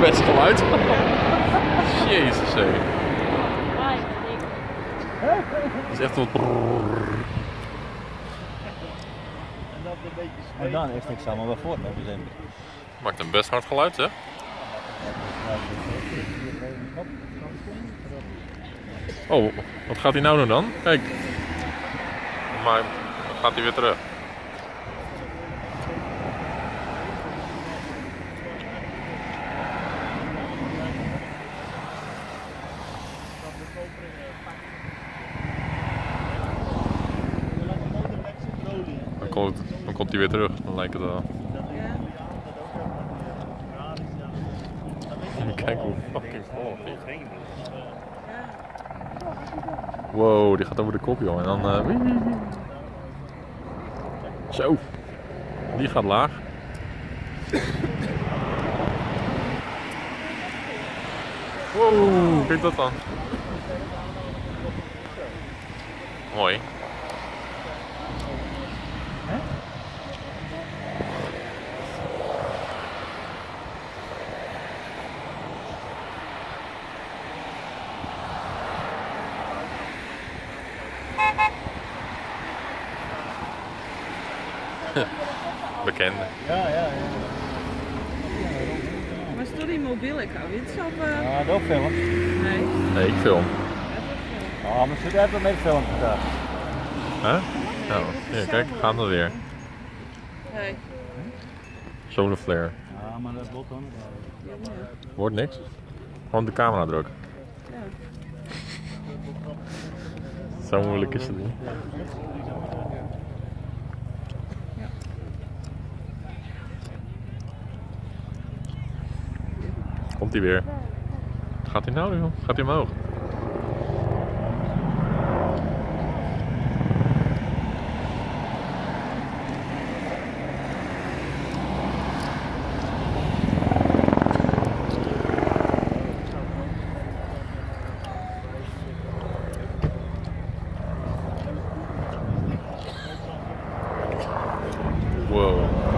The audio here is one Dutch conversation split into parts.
best geluid. Jezus, hé. Het is echt wat... En dan een beetje En dan heeft niks aan, maar wel voort hebben ze Maakt een best hard geluid, hè? Oh, wat gaat hij nou doen dan? Kijk. Maar gaat hij weer terug. Komt, dan komt hij weer terug, dan lijkt het wel. Kijk hoe fucking vol. Wow, die gaat over de kop, joh. En dan. eh. Zo. Die gaat laag. Wow, kijk dat dan. Mooi. Bekende. Ja, ja, ja. Maar is toch niet mobiel, ik hou iets of... eh, Ja, dat film. Nee. Nee, ik film. Oh, maar zit even met film gedaan. Huh? Nou, hier, kijk, gaan we weer. Nee. Solar flare. Ja, maar dat bot dan. Wordt niks. Gewoon de camera drukken. Ja. Zo moeilijk is het niet. Komt hij weer? Gaat hij nou joh? Gaat hij omhoog? Wow.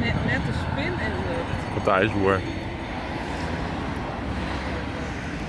Net, een spin in de. Wat de ijsboer.